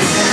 Yeah.